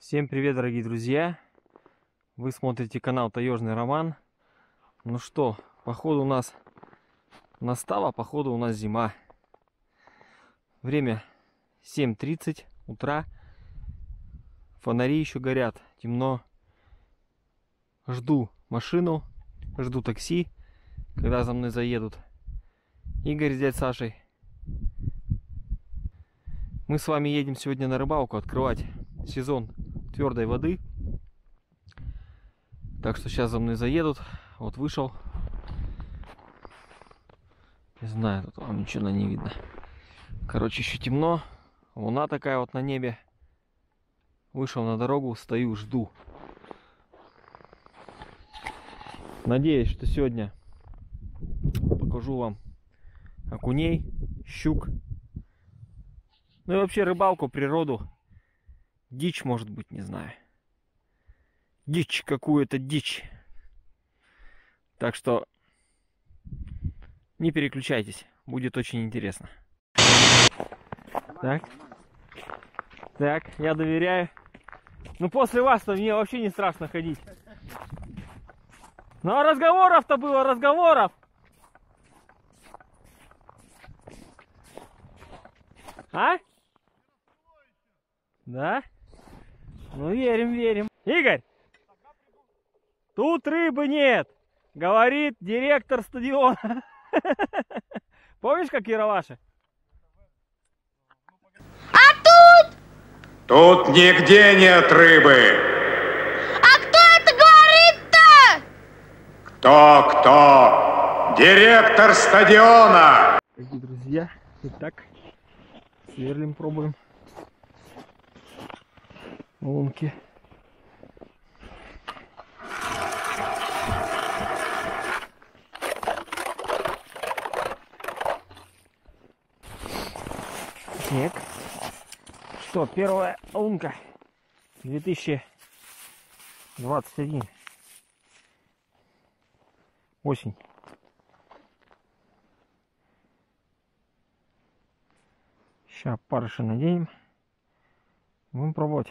Всем привет, дорогие друзья! Вы смотрите канал Таежный Роман. Ну что, походу у нас настала, походу у нас зима. Время 7.30 утра. Фонари еще горят, темно. Жду машину, жду такси, когда за мной заедут. Игорь с дядь Сашей. Мы с вами едем сегодня на рыбалку открывать сезон твердой воды. Так что сейчас за мной заедут. Вот вышел. Не знаю, тут вам ничего не видно. Короче, еще темно. Луна такая вот на небе. Вышел на дорогу, стою, жду. Надеюсь, что сегодня покажу вам окуней, щук. Ну и вообще рыбалку, природу. Дичь может быть, не знаю. Дичь какую-то дичь. Так что не переключайтесь, будет очень интересно. Так. Так, я доверяю. Ну после вас-то мне вообще не страшно ходить. Ну а разговоров-то было, разговоров. А? Да? Ну верим, верим. Игорь! Тут рыбы нет, говорит директор стадиона. Помнишь, как Яроваши? Тут нигде нет рыбы. А кто это говорит-то? Кто, кто? Директор стадиона. Дорогие друзья, итак, сверлим, пробуем. Лунки. Снег. Что, первая лунка 2021. Осень. Сейчас парыши наденем. Будем пробовать.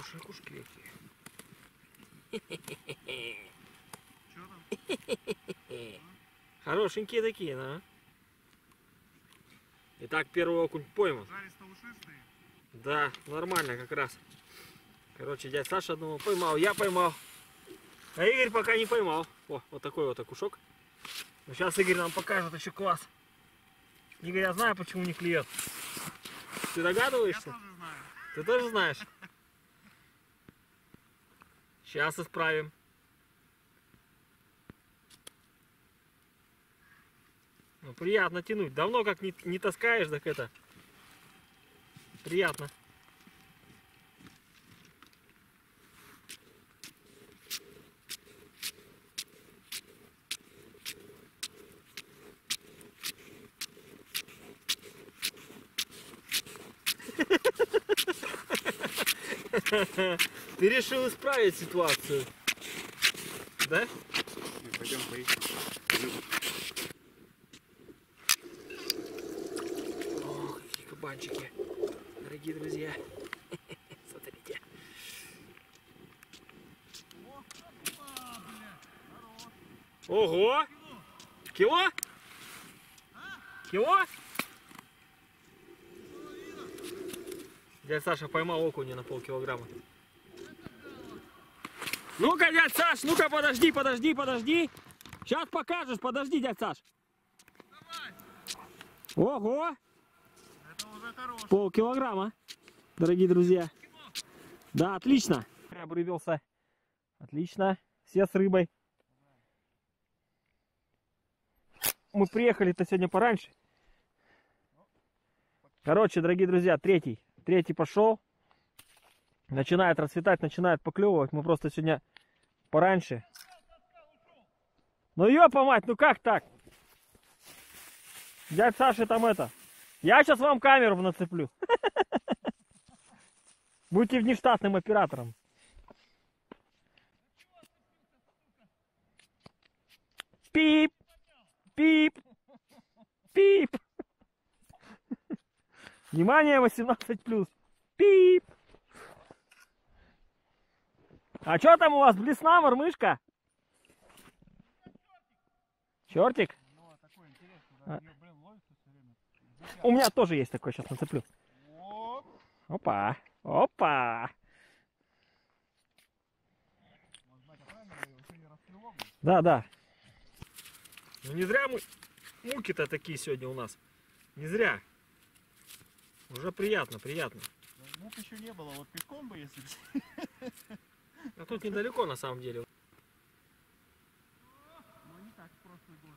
Хорошие кушки какие. Хорошенькие такие, да? Итак, первый окунь пойман. Да, нормально как раз. Короче, дядя Саша думал, поймал, я поймал. А Игорь пока не поймал. О, вот такой вот окушок. Но сейчас Игорь нам покажет еще класс. Игорь, я знаю, почему не клюет. Ты догадываешься? Ты тоже знаешь? Сейчас исправим. Ну, приятно тянуть. Давно как не, не таскаешь, так это приятно. Ты решил исправить ситуацию. Да? Пойдем поищем. Какие кабанчики. Дорогие друзья. Смотрите. Ого! Кило? Кило? Дядя Саша поймал окуня на полкилограмма. Ну-ка, дядь Саш, ну-ка, подожди, подожди, подожди. Сейчас покажешь, подожди, дядь Саш. Давай. Ого! Это уже хорош. Полкилограмма, дорогие друзья. Да, отлично. Обрывился. Отлично. Все с рыбой. Мы приехали-то сегодня пораньше. Короче, дорогие друзья, третий. Третий пошел. Начинает расцветать, начинает поклевывать. Мы просто сегодня пораньше. Ну ёпа мать, ну как так? Дядь Саша там это. Я сейчас вам камеру нацеплю. Будьте внештатным оператором. Пип! Пип! Пип! Внимание, 18 плюс. Пип! А что там у вас, блесна, мормышка? Чертик? Ну, такой интересный, да. Её, блин, ловится время. У меня тоже есть такой, сейчас нацеплю. Оп. Опа! Опа! Да, да. Ну не зря мы муки-то такие сегодня у нас. Не зря. Уже приятно, приятно. Мук еще не было, вот пешком бы, если. А тут недалеко на самом деле. Ну, не так, в прошлый год.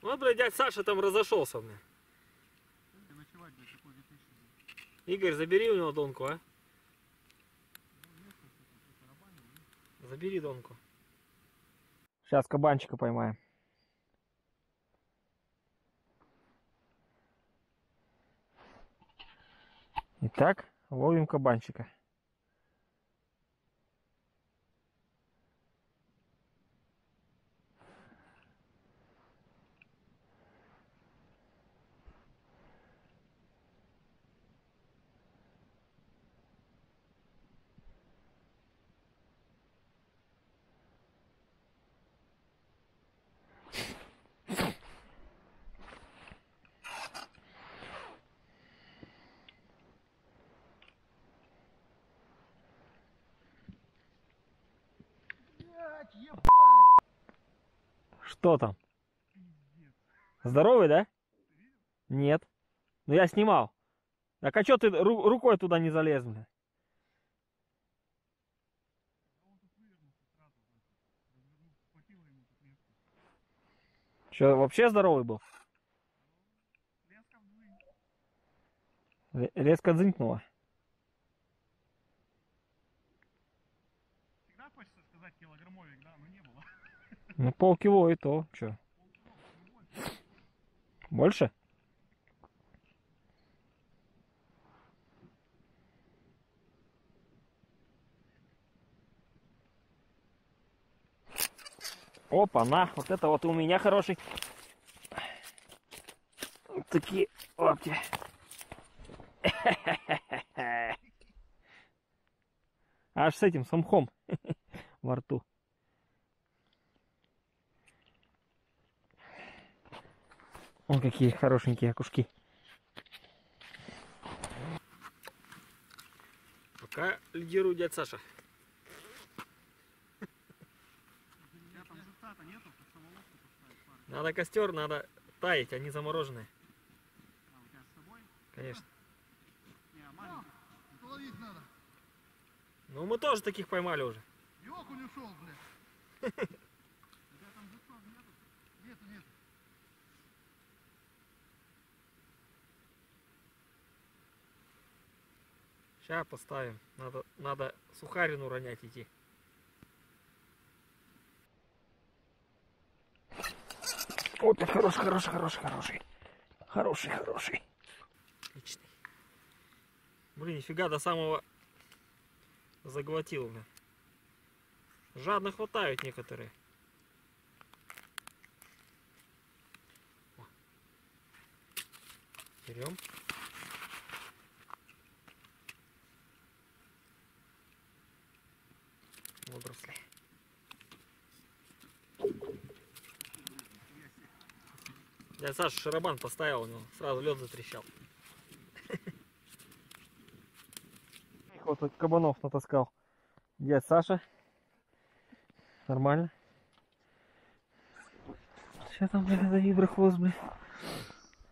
Вот, блядь, дядь Саша там разошелся, бля. И ночевать, блядь, такой 2000, блядь. Игорь, забери у него донку, а? Ну, ну. Забери донку. Сейчас кабанчика поймаем. Итак, ловим кабанчика. Что там? Здоровый, да? Нет. Ну я снимал. Так а что ты ру- рукой туда не залез, блядь. Что, вообще здоровый был? Резко дзынькнуло. Всегда хочется сказать килограммовик, да, но не было. Ну полкило и то. Что? Больше? Опа, на, вот это вот у меня хороший. Вот такие лапти. Аж с этим, с мхом во рту. Вон какие хорошенькие окушки. Пока лидирует дядь Саша. Надо костер, надо таять, они замороженные. А, у тебя с собой? Конечно. Не, а маленький. Ловить надо. Ну мы тоже таких поймали уже. Окунь ушел, блядь. У тебя там нету? Нету, нету. Сейчас поставим. Надо, надо сухарину ронять идти. Вот ты хороший, хороший, хороший, хороший. Хороший, хороший. Отличный. Блин, нифига до самого заглотил, бля. Жадно хватают некоторые. Берем. Водоросли. Я Саша шарабан поставил, у него сразу лед затрещал. Вот тут кабанов натаскал. Дядь Саша. Нормально. Сейчас там, блядь, это виброхвост, блядь.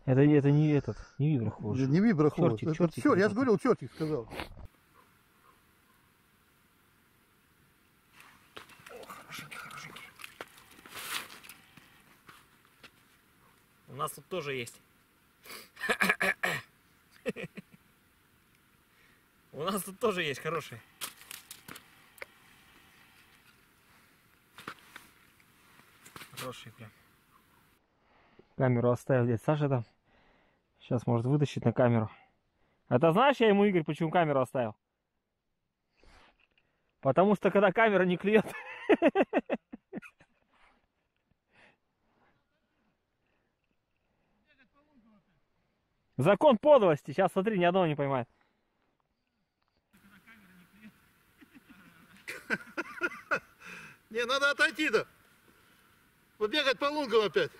Это, это не этот, не виброхвост. Не виброхвост. Чертик, Это чертик чёр- Я же говорил, чертик сказал. нас тут тоже есть. У нас тут тоже есть хорошие. Хорошие прям. Камеру оставил дядь Саша там. Сейчас может вытащить на камеру. Это знаешь, я ему, Игорь, почему камеру оставил? Потому что когда камера не клюет, закон подлости. Сейчас смотри, ни одного не поймает. Не, надо отойти-то. Побегать по лунгам опять.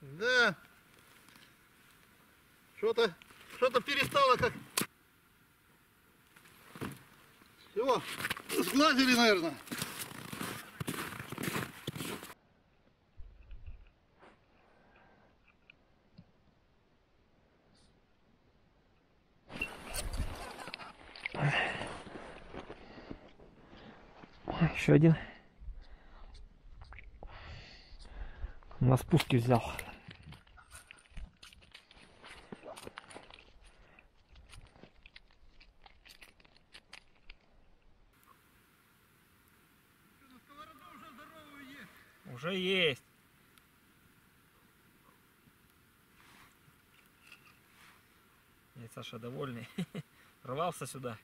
Да. Что-то, что-то перестало как... Все, сглазили, наверное. Еще один. На спуске взял. Уже есть. Нет, Саша довольный. Рвался сюда.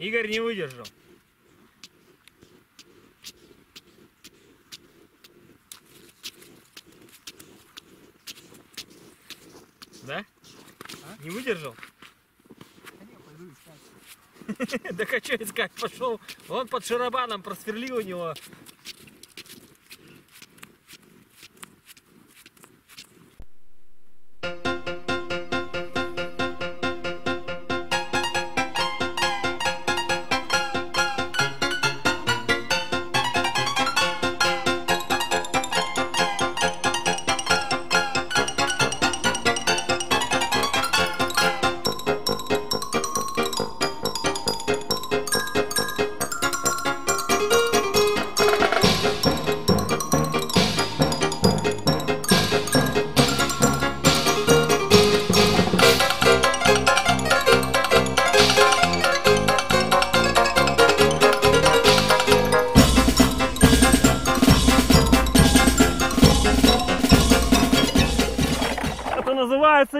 Игорь не выдержал. Да? Не выдержал? Да хочу искать, пошел. Он под шарабаном просверлил у него.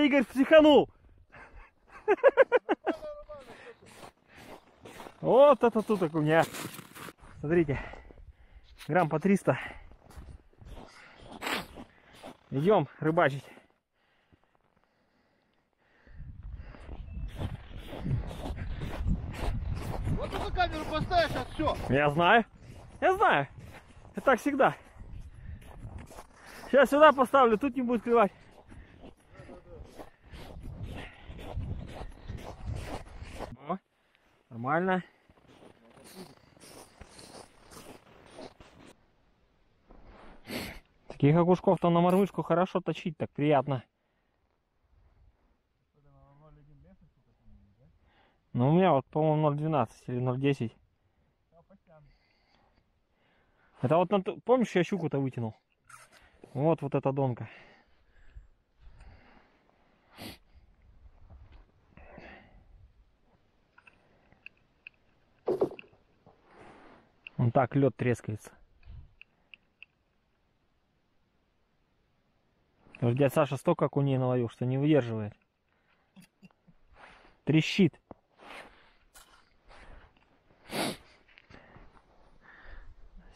Называется Игорь психанул. Вот это тут у меня. Смотрите, грамм по 300. Идем рыбачить. Вот эту камеру поставишь, а все. Я знаю. Я знаю. Это так всегда. Сейчас сюда поставлю, тут не будет клевать. О, нормально. Таких окушков-то на мормышку хорошо точить, так приятно. Ну, у меня вот, по-моему, 0,12 или 0,10. Это вот, помнишь, я щуку-то вытянул? Вот, вот эта донка. Он так лед трескается. Потому Дядя Саша столько окуней наловил, что не выдерживает. Трещит.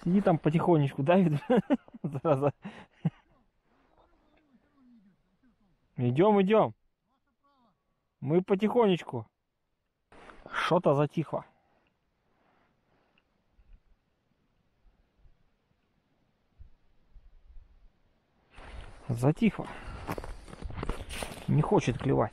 Сиди там потихонечку. Зараза. Идем, идем. Мы потихонечку. Что-то затихло. Затихло. Не хочет клевать.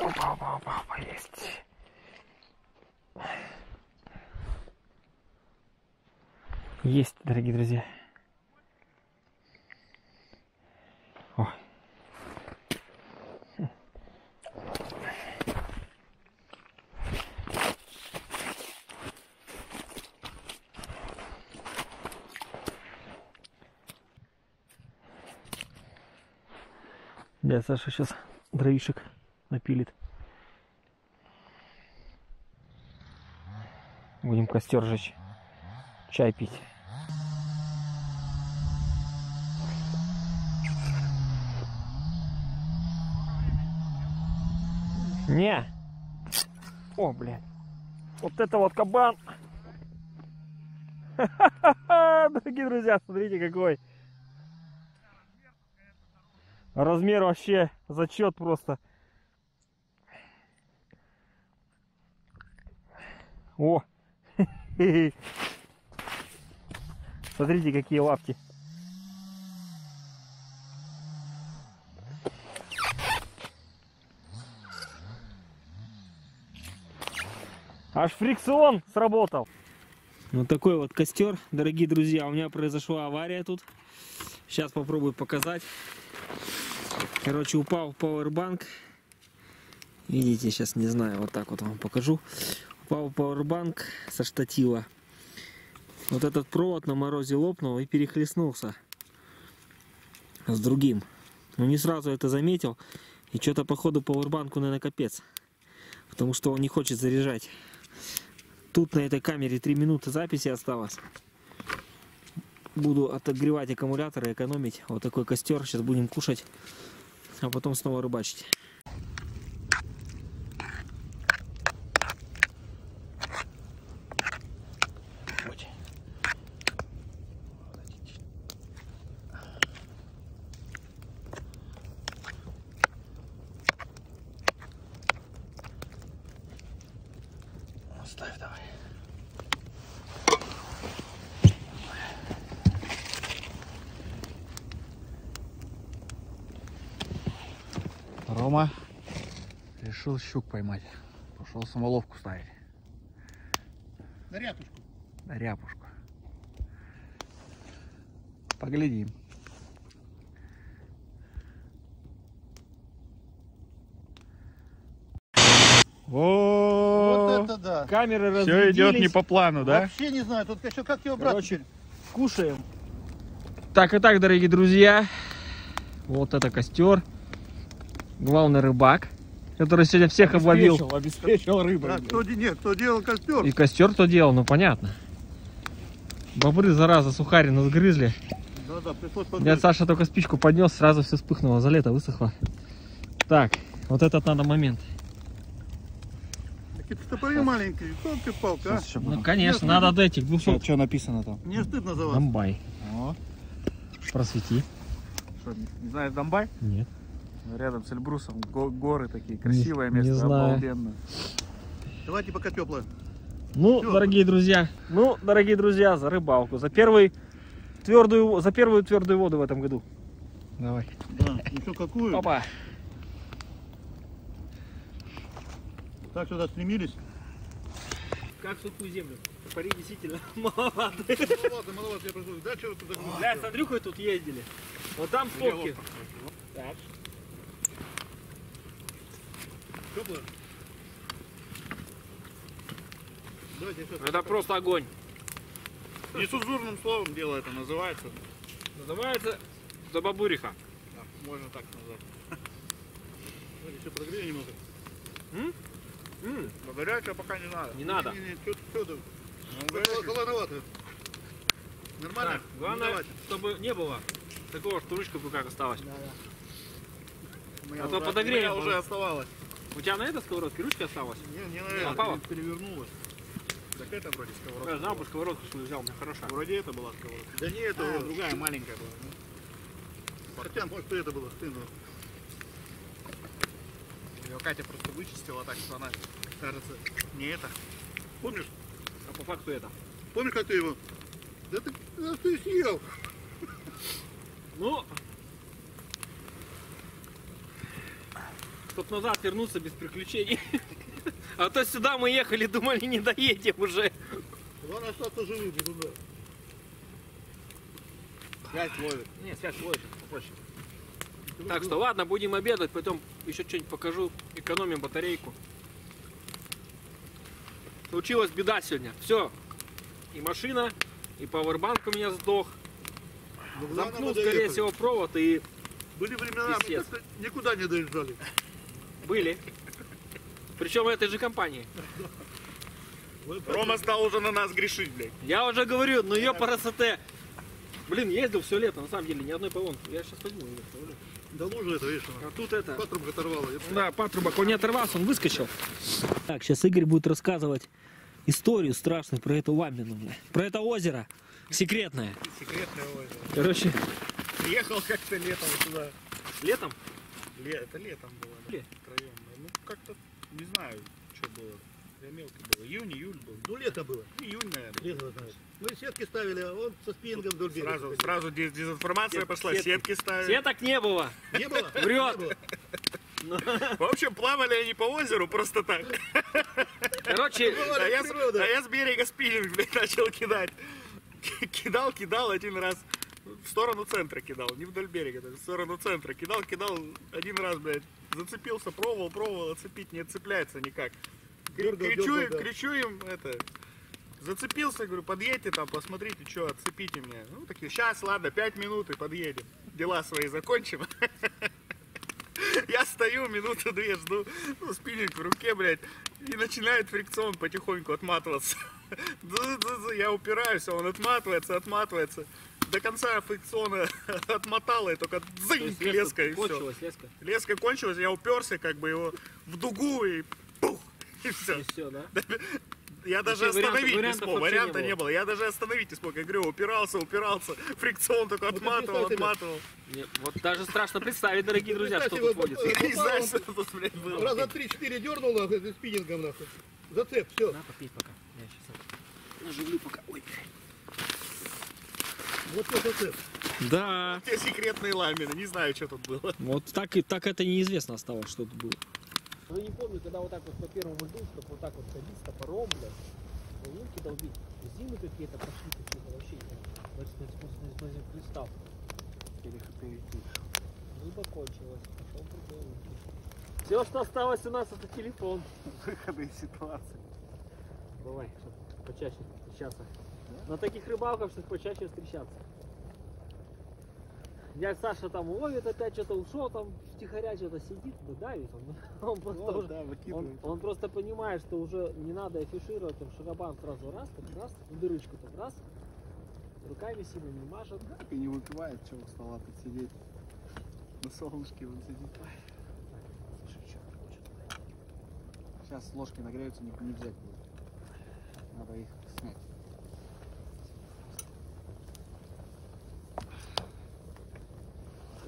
Опа, опа, опа, есть. Есть, дорогие друзья. Саша сейчас дровишек напилит. Будем костер жечь. Чай пить. Не. О, блядь. Вот это вот кабан. Дорогие друзья, смотрите какой. Размер вообще зачет просто. О! Смотрите, какие лапки. Аж фрикцион сработал. Вот такой вот костер, дорогие друзья. У меня произошла авария тут. Сейчас попробую показать. Короче, упал пауэрбанк. Видите, сейчас не знаю, вот так вот вам покажу. Упал пауэрбанк со штатива. Вот этот провод на морозе лопнул и перехлестнулся с другим. Но не сразу это заметил. И что-то походу пауэрбанку, наверное, капец. Потому что он не хочет заряжать. Тут на этой камере 3 минуты записи осталось. Буду отогревать аккумулятор и экономить. Вот такой костер. Сейчас будем кушать. А потом снова рыбачить. Ставь давай. Рома решил щук поймать. Пошел самоловку ставить. На рятушку. На ряпушку. Поглядим. Вот О, это да. Камеры все идет не по плану, да? Вообще не знаю, тут еще как его брать Короче? Кушаем. Так и так, дорогие друзья. Вот это костер. Главный рыбак, который сегодня всех обловил. обеспечил Да, кто, нет, кто делал костер? И костер то делал, ну понятно. Бобры, зараза, сухари нас грызли. Да, да, пришлось подгрызть. Саша только спичку поднес, сразу все вспыхнуло, за лето высохло. Так, вот этот надо момент. Такие топоры маленькие, тонкая палка, а? Ну, конечно, надо от этих 200. Что написано там? Мне стыдно за вас. Домбай. О, Просвети. что, не знаешь Домбай? Нет. Рядом с Эльбрусом го- горы такие, красивое не место, знаю. обалденно. Давайте пока теплое. Ну, Всё. дорогие друзья, ну, дорогие друзья, за рыбалку, за первый твердую, за первую твердую воду в этом году. Давай. Да, еще какую? Опа. Так сюда стремились. Как сухую землю. Пари действительно маловато. Маловато, маловато, я прошу. Да, что вы туда Бля, с Андрюхой тут ездили. Вот там стопки. Так. Теплое? Давайте. Это просто огонь. Нецензурным словом дело это называется. Называется забабуриха. Можно так назвать. Давайте еще прогрею немного. М, Горячего пока не надо. Не надо. Не, не, не, что, что ты? Ну. Холодновато. Нормально? Так, главное, давайте. чтобы не было такого, что ручка в руках осталась. У меня А то подогреем у меня уже оставалось. У тебя на этой сковородке ручка осталась? Не, не наверное, Попало? перевернулось. Так это вроде сковородка. Я знал бы сковородку свою взял, мне хороша. Вроде это была сковородка. Да не, это А, другая маленькая была. ну. Хотя, может, и это было стыдно. Её Катя просто вычистила так, что она, кажется, не это. Помнишь? А по факту это. Помнишь, как ты его? Да ты, да ты съел. Ну, чтоб назад вернуться без приключений. А то сюда мы ехали, думали, не доедем уже. Главное остаться живым, не туда. Связь ловит. Нет, связь ловит, попроще. Так что ладно, будем обедать, потом еще что-нибудь покажу, экономим батарейку. Случилась беда сегодня. Все. И машина, и пауэрбанк у меня сдох. Ну, Замкнул, скорее доехали. всего, провод и Были времена, мы никуда не доезжали. Были. Причем этой же компании. Рома стал уже на нас грешить, блядь. Я уже говорю, ну ее по РСТ. Блин, ездил все лето, на самом деле, ни одной поломки. Я сейчас возьму ее. Да ну же это, видишь, А тут это... патрубок оторвало. Да, патрубок, он не оторвался, он выскочил. Так, сейчас Игорь будет рассказывать историю страшную про эту ламину, бля. Про это озеро. Секретное. Секретное озеро. Короче, Приехал как-то летом сюда. летом Ле- это летом было, да, Ле- втроем. Ну, как-то, не знаю, что было. Я мелкий был. Июнь, июль был. Ну лето было. Июнь, наверное. Лето знает. Мы сетки ставили, а он со спиннингом вдоль берега. Сразу, ходил. сразу дез- дезинформация Сет- пошла, сетки. сетки ставили. Сеток не было. Не было? Врет. Не было. В общем, плавали они по озеру просто так. Короче, А я, с- а я с берега спиннинг, блядь, начал кидать. Кидал, кидал один раз. В сторону центра кидал, не вдоль берега, даже в сторону центра. Кидал, кидал один раз, блядь. Зацепился, пробовал, пробовал, отцепить не отцепляется никак. Дергал, кричу, дергал, им, да. кричу им, это, зацепился, говорю, подъедьте там, посмотрите, что, отцепите меня. Ну, такие, сейчас, ладно, пять минут и подъедем. Дела свои закончим. Я стою минуту-две, жду, ну, спиннинг в руке, блядь, и начинает фрикцион потихоньку отматываться. Я упираюсь, а он отматывается, отматывается. До конца фрикциона отмотало, и только то дзынь, есть леска, и все. кончилась леска. Леска кончилась, я уперся, как бы его в дугу, и пух, и все. И все, да? Я даже Вообще остановить не вариантов смог, вообще не варианта не было. было. Я даже остановить не смог. Я говорю, упирался, упирался, фрикцион только Вот отматывал, отматывал. Не, Вот даже страшно представить, дорогие друзья, что тут водится. не знаю, что тут, блядь, было. Раза три-четыре дернул нахуй, этим спиннингом нахуй. Зацеп, все. На, попить пока. Я сейчас наживлю пока. Ой. Вот что зацеп. Да. Те секретные ламины, не знаю, что тут было. Вот так и так это неизвестно осталось, что тут было. Ну не помню, когда вот так вот по первому льду, чтобы вот так вот ходить с топором, блядь, лунки долбить. Зимы какие-то пошли, какие-то вообще не кристалл. Рыба кончилась, пошел другой лунки. Все, что осталось у нас, это телефон. Выходы из ситуации. Давай, почаще встречаться. На таких рыбалках, чтобы почаще встречаться. Дядя Саша там ловит, опять что-то ушел, там втихаря что-то сидит, да давит он. Он просто, уже- да, он, он просто понимает, что уже не надо афишировать, он шарабан сразу раз, так раз, в дырочку так раз, руками сильно не машет. Так и не выпивает, что устала тут сидеть. На солнышке он сидит. Сейчас ложки нагреются, не, не взять будет. Надо их снять.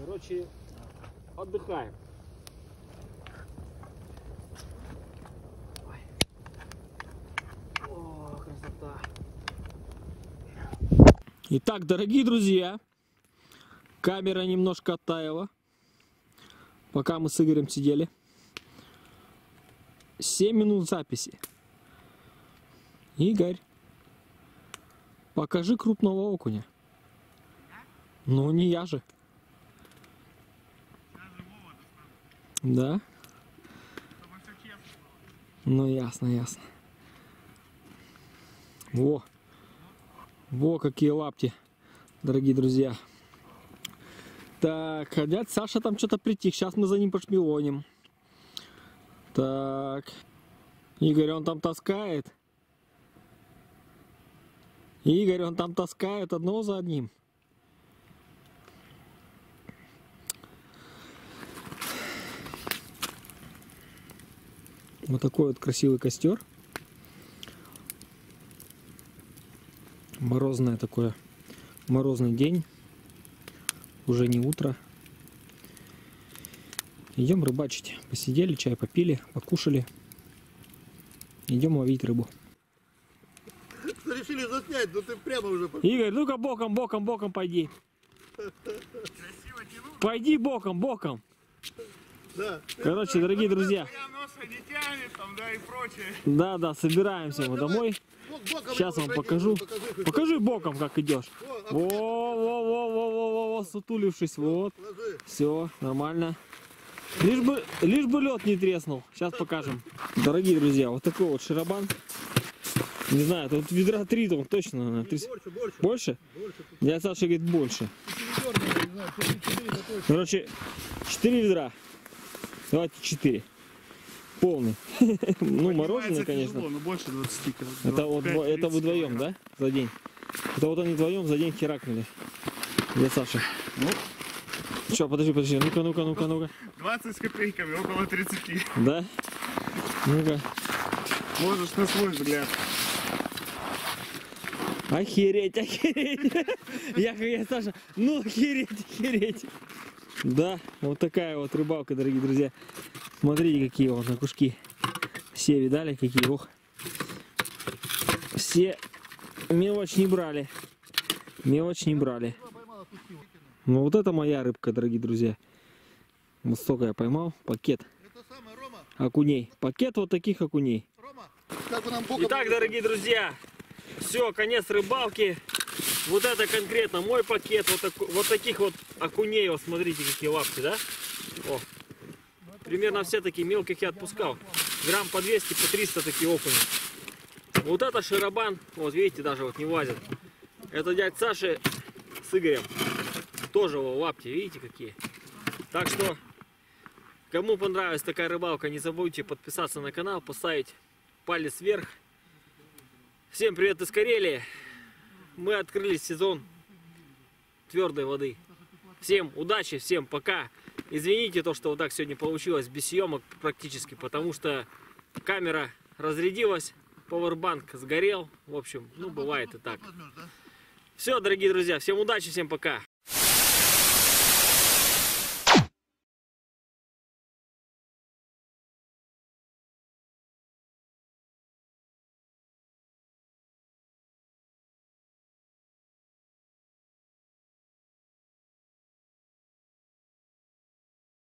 Короче, отдыхаем. О, красота. Итак, дорогие друзья, камера немножко оттаяла, пока мы с Игорем сидели. 7 минут записи. Игорь, покажи крупного окуня. Ну, не я же. Да? Ну ясно, ясно. Во. Во, какие лапти, дорогие друзья. Так, дядь Саша там что-то притих. Сейчас мы за ним пошпионим. Так. Игорь, он там таскает. Игорь, он там таскает одно за одним. Вот такой вот красивый костер. Морозное такое, морозный день. Уже не утро. Идем рыбачить. Посидели, чай попили, покушали. Идем ловить рыбу. Решили заснять, но ты прямо уже пошел. Игорь, ну-ка боком, боком, боком пойди. Красиво тянул. Пойди боком, боком. Да. Короче, дорогие друзья, да, да, собираемся мы домой. Сейчас вам покажу. покажи боком, как идешь. Во, Во, во, во, во, во, сутулившись, вот. Все, нормально. Лишь бы, лишь бы лед не треснул. Сейчас покажем. Дорогие друзья, вот такой вот шарабан. Не знаю, тут ведра три там точно, наверное. три- Больше, больше. Больше? Больше. Я Саша говорит больше. Четыре, четыре. Короче, 4 ведра. Давайте 4. Полный. Ну, мороженое, конечно. но больше 20 Это вот это вы вдвоем, да? За день. Это вот они вдвоем за день херакнули. Я Саша. Ну. Че, подожди, подожди. Ну-ка, ну-ка, ну-ка, ну-ка. 20 с копейками, около 30. Да? Ну-ка. Можешь на свой взгляд. Охереть, охереть. Я, я Саша, ну охереть, охереть. Да, вот такая вот рыбалка, дорогие друзья. Смотрите, какие вот на кушки. Все видали, какие, ох. Все мелочь не брали. Мелочь не брали. Ну вот это моя рыбка, дорогие друзья. Вот столько я поймал. Пакет Это самое, Рома, окуней. Пакет вот таких окуней. Итак, дорогие друзья, все, конец рыбалки. Вот это конкретно мой пакет. Вот, таку- вот таких вот окуней, вот смотрите, какие лапки, да? О. Примерно все такие мелких я отпускал. Грамм по 200, по 300 такие окуни. Вот это шарабан, вот видите, даже вот не влазит. Это дядь Саши с Игорем. Тоже его лапти, видите какие. Так что, кому понравилась такая рыбалка, не забудьте подписаться на канал, поставить палец вверх. Всем привет из Карелии. Мы открыли сезон твердой воды. Всем удачи, всем пока. Извините то, что вот так сегодня получилось без съемок практически, потому что камера разрядилась, повербанк сгорел. В общем, ну бывает и так. Все, дорогие друзья, всем удачи, всем пока.